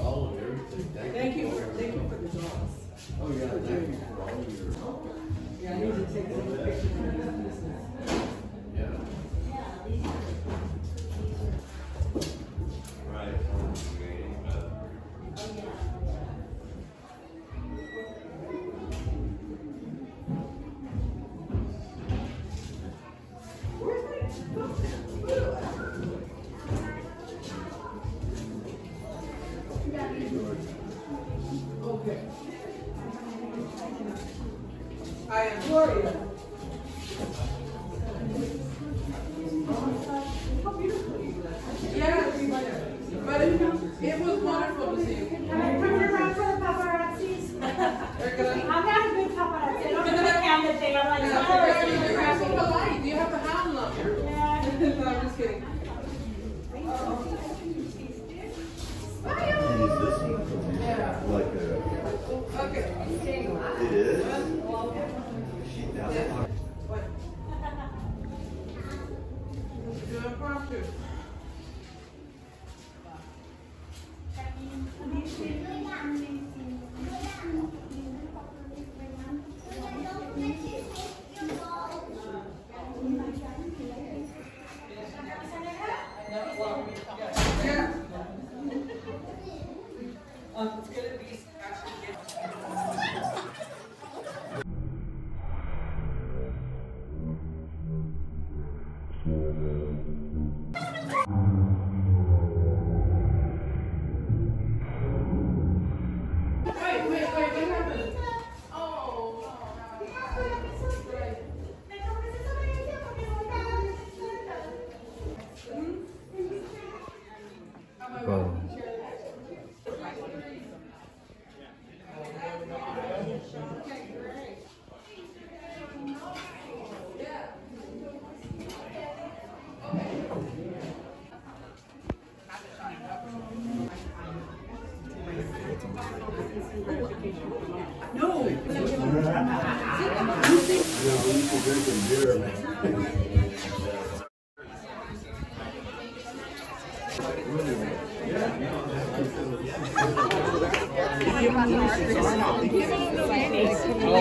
All of everything. Thank you, For, thank you for the dogs. Oh, yeah, thank you for all your, Yeah, I need to take some pictures of this business. Okay. I am Gloria. Oh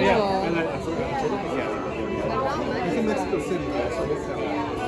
yeah, and I, I forgot. I forgot. Yeah. It's in Mexico City, right? So it's,